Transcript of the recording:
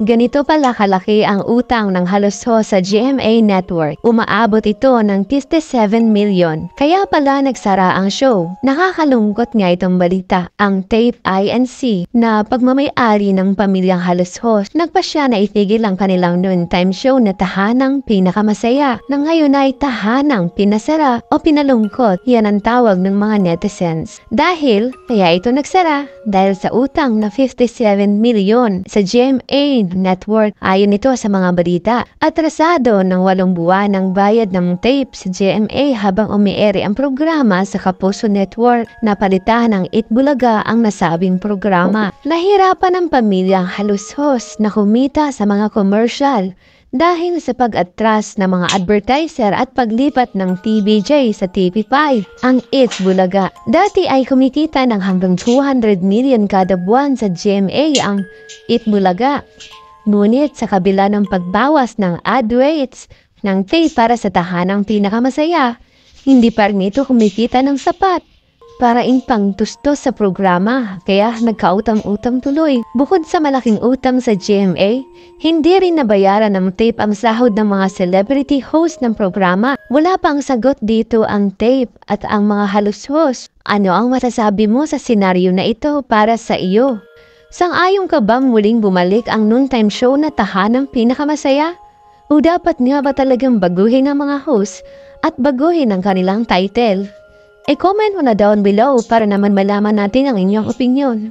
Ganito pala kalaki ang utang ng halusho sa GMA Network. Umaabot ito ng 57 million. Kaya pala nagsara ang show. Nakakalungkot nga itong balita. Ang tape INC na pagmamayari ng pamilyang halusho, nagpasya na itigil ang kanilang noontime show na tahanang pinakamasaya na ngayon ay tahanang pinasara o pinalungkot. Yan ang tawag ng mga netizens. Dahil, kaya ito nagsara dahil sa utang na 57 million sa GMA Network. Ayon ito sa mga balita, atrasado ng walong buwan ng bayad ng tape sa GMA habang umiere ang programa sa Kapuso Network na palitan ng Itbulaga ang nasabing programa. Nahirapan ang pamilyang halushos na kumita sa mga commercial dahil sa pag-atras ng mga advertiser at paglipat ng TVJ sa TV5, ang It's Bulaga. Dati ay kumikita ng hanggang 200 million kada buwan sa GMA ang It Bulaga. Ngunit sa kabila ng pagbawas ng ad rates ng tape para sa tahanang pinakamasaya, hindi pa rin ito kumikita ng sapat para impang tustos sa programa kaya nagkautang-utang tuloy. Bukod sa malaking utang sa GMA, hindi rin nabayaran ng tape ang sahod ng mga celebrity host ng programa. Wala pang sagot dito ang tape at ang mga halos-host. Ano ang masasabi mo sa senaryo na ito para sa iyo? Sang-ayong ka bang muling bumalik ang noontime show na tahanang pinakamasaya? O dapat nga ba talagang baguhin ang mga host at baguhin ang kanilang title? E-comment mo na down below para naman malaman natin ang inyong opinion.